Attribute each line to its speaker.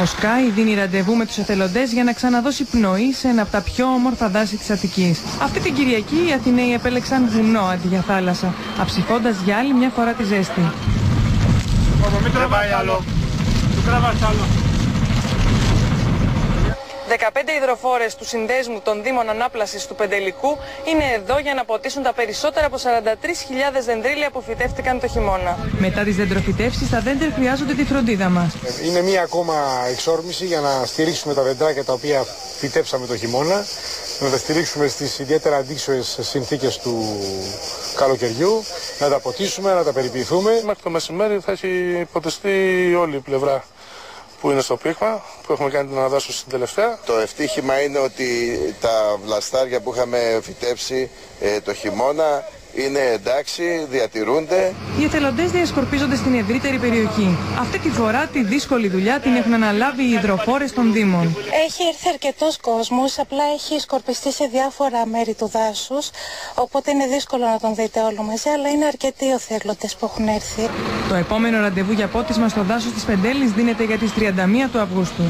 Speaker 1: Ο Σκάι δίνει ραντεβού με τους εθελοντές για να ξαναδώσει πνοή σε ένα από τα πιο όμορφα δάση της Αττικής. Αυτή την Κυριακή οι Αθηναίοι επέλεξαν βουνό αντί για θάλασσα, αψηφώντας για άλλη μια φορά τη ζέστη.
Speaker 2: Μην τραβάει άλλο. Του τραβάς άλλο.
Speaker 1: 15 υδροφόρες του συνδέσμου των Δήμων Ανάπλασης του Πεντελικού είναι εδώ για να ποτίσουν τα περισσότερα από 43.000 δεντρίλια που φυτεύτηκαν το χειμώνα. Μετά τις δεντροφυτεύσεις, τα δέντρα χρειάζονται τη φροντίδα μας.
Speaker 3: Είναι μία ακόμα εξόρμηση για να στηρίξουμε τα δεντράκια τα οποία φυτέψαμε το χειμώνα, να τα στηρίξουμε στις ιδιαίτερα αντίξωες συνθήκες του καλοκαιριού, να τα ποτίσουμε, να τα περιποιηθούμε.
Speaker 4: Μέχρι το μεσημέρι θα έχει ποτιστεί όλη η πλευρά που είναι στο πείγμα, που έχουμε κάνει την αναδάσωση στην τελευταία.
Speaker 5: Το ευτύχημα είναι ότι τα βλαστάρια που είχαμε φυτέψει ε, το χειμώνα είναι εντάξει, διατηρούνται.
Speaker 1: Οι εθελοντές διασκορπίζονται στην ευρύτερη περιοχή. Αυτή τη φορά τη δύσκολη δουλειά την έχουν αναλάβει οι υδροφόρες των Δήμων.
Speaker 6: Έχει έρθει αρκετός κόσμος, απλά έχει σκορπιστεί σε διάφορα μέρη του δάσους. Οπότε είναι δύσκολο να τον δείτε όλο μαζί, αλλά είναι αρκετοί οι εθελοντές που έχουν έρθει.
Speaker 1: Το επόμενο ραντεβού για πότισμα στο δάσος της Πεντέλη δίνεται για τις 31 του Αυγούστου.